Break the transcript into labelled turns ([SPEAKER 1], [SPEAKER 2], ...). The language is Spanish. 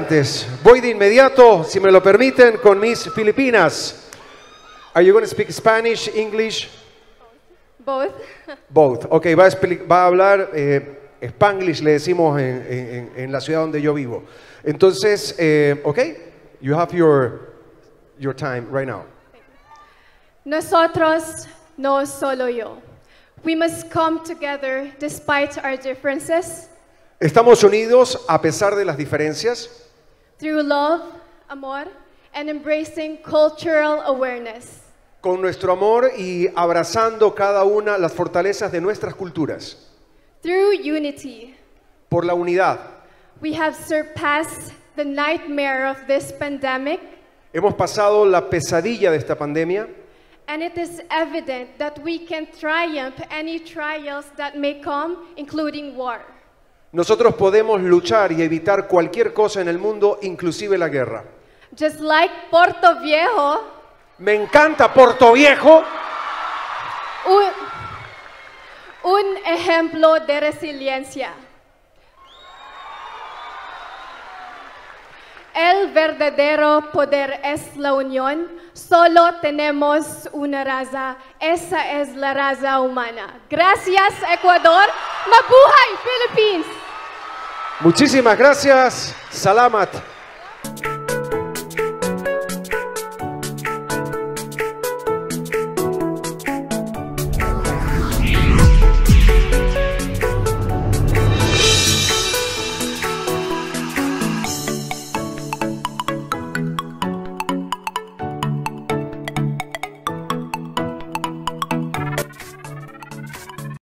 [SPEAKER 1] Antes, voy de inmediato, si me lo permiten, con mis Filipinas. Are you going to speak Spanish, English?
[SPEAKER 2] Both.
[SPEAKER 1] Both. Ok, va a, va a hablar eh, Spanglish, le decimos en, en- en la ciudad donde yo vivo. Entonces, eh, ok, you have your, your time right now.
[SPEAKER 2] Nosotros, no solo yo. We must come together despite our differences
[SPEAKER 1] Estamos unidos a pesar de las diferencias,
[SPEAKER 2] through love, amor, and embracing cultural awareness.
[SPEAKER 1] con nuestro amor y abrazando cada una las fortalezas de nuestras culturas,
[SPEAKER 2] Through unity,
[SPEAKER 1] por la unidad.
[SPEAKER 2] we have surpassed the nightmare of this pandemic,
[SPEAKER 1] Hemos pasado la pesadilla de esta pandemia
[SPEAKER 2] and it is evident that we can triumph any trials that may come, including war.
[SPEAKER 1] Nosotros podemos luchar y evitar cualquier cosa en el mundo, inclusive la guerra.
[SPEAKER 2] Just like Porto Viejo,
[SPEAKER 1] Me encanta Puerto Viejo,
[SPEAKER 2] un, un ejemplo de resiliencia. El verdadero poder es la unión. Solo tenemos una raza. Esa es la raza humana. Gracias, Ecuador. Mabuhay, Philippines.
[SPEAKER 1] muchísimas gracias, Salamat.